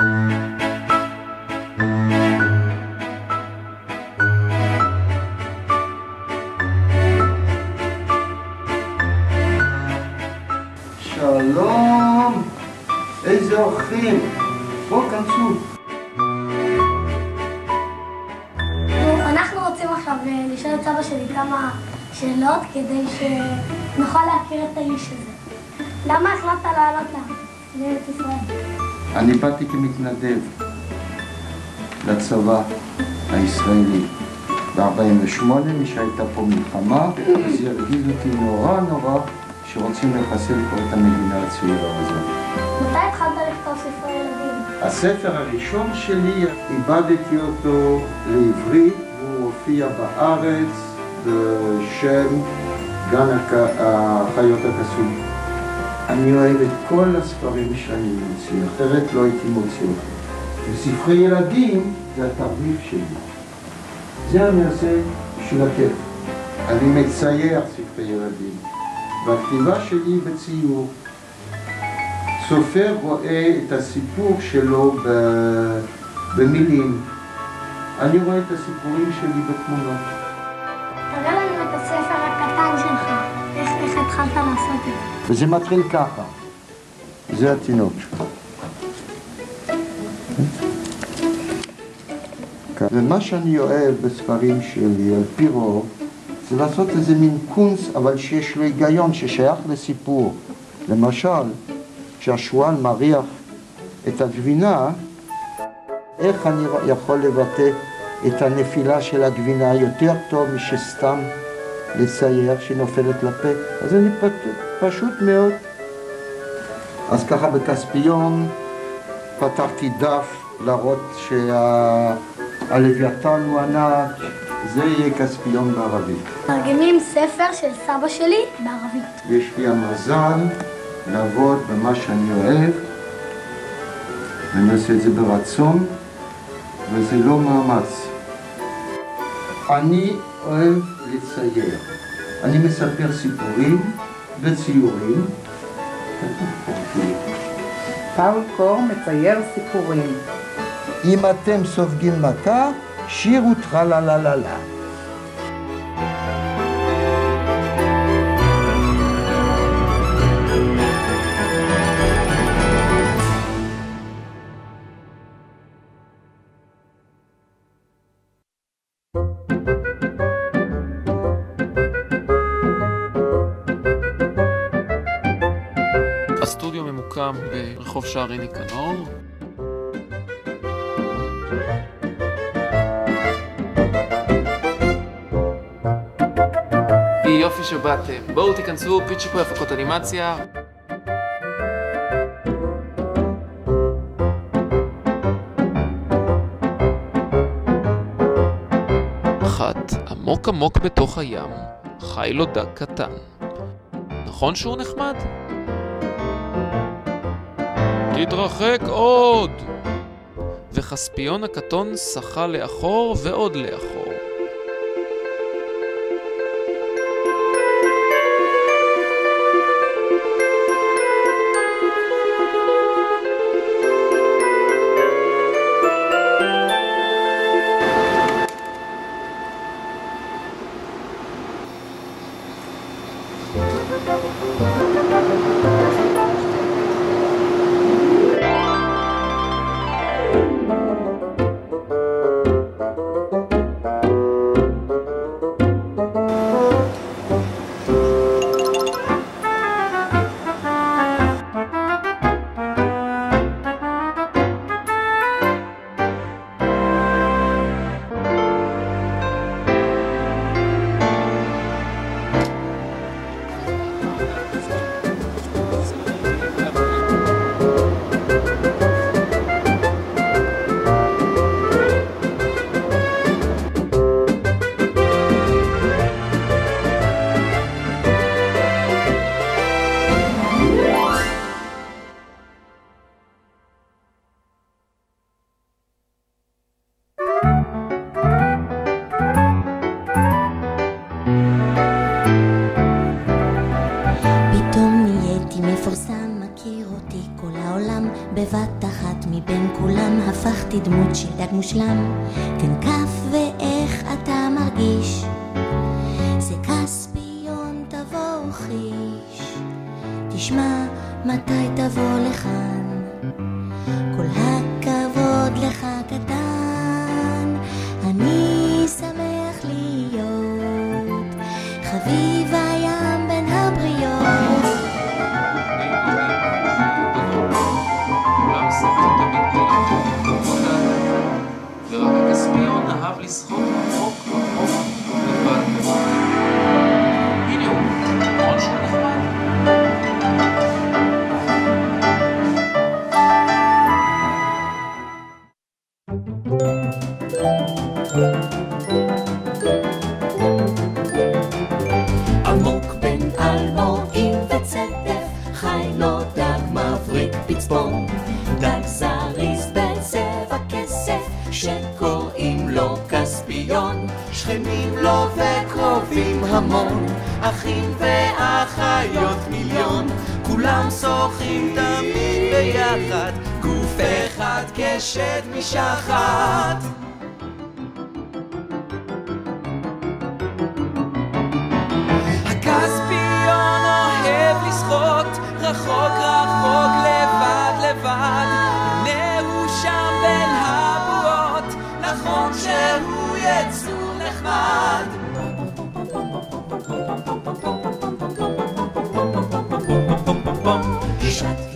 שלום! איזה אורחים! בואו, כנסו. נו, אנחנו רוצים עכשיו אה, לשאול את סבא שלי כמה שאלות כדי שנוכל להכיר את האיש הזה. למה החלטת לעלות לארץ ישראל? אני באתי כמתנדב לצבא הישראלי. ב-48' מי שהייתה פה מלחמה, אז זה הרגיז אותי נורא נורא שרוצים לחסל פה את המדינה הצעירה הזאת. מתי התחלת לכתוב ספרי ילדים? הספר הראשון שלי, איבדתי אותו לעברית, והוא הופיע בארץ בשם גן החיות הקסום. אני אוהב את כל הספרים שאני מוציא, אחרת לא הייתי מוציא אותם. וספרי ילדים זה התרביב שלי. זה אני עושה בשביל הכיף. אני מצייר ספרי ילדים, והכתיבה שלי בציור. סופר רואה את הסיפור שלו במילים. אני רואה את הסיפורים שלי בתמונות. וזה מתחיל ככה. זה התינוק. ומה שאני אוהב בספרים שלי, על פי רוב, זה לעשות איזה מין קונץ, אבל שיש לו היגיון, ששייך לסיפור. למשל, כשהשועל מריח את הגבינה, איך אני יכול לבטא את הנפילה של הגבינה יותר טוב משסתם לצייר שהיא לפה? אז אני פשוט, פשוט מאוד. אז ככה בכספיון פתחתי דף להראות שהלוויתן הוא ענק, זה יהיה כספיון בערבית. מתרגמים ספר של סבא שלי בערבית. יש לי המזל לעבוד במה שאני אוהב, ואני עושה את זה ברצון, וזה לא מאמץ. אני אוהב לצייר. אני מספר סיפורים וציורים. פאול קור מצייר סיפורים. אם אתם סופגים מכה, שירו טרללללה. הסטודיו ממוקם ברחוב שערי ניקנור. יופי שבאתם. בואו תיכנסו, פיצ'י פה הפקות אנימציה. אחת, עמוק עמוק בתוך הים, חי לו דג קטן. נכון שהוא נחמד? תתרחק עוד! וכספיון הקטון שחה לאחור ועוד לאחור. מבין כולם הפכתי דמות של דג מושלם. כן כף ואיך אתה מרגיש? זה כספיון תבוא חיש תשמע מתי תבוא לכאן הכספיון אהב לשחות רחוק רחוק לבד. הנה הוא, נכון שהוא נחמד? עמוק בין אלמואים וצדף, חי לו דג מבריק פצפון. דג זריז המון, אחים ואחיות מיליון. כולם שוחים תמיד ביחד, גוף אחד קשת משחת. הכספיון אוהב לשחות, רחוק רחוק shut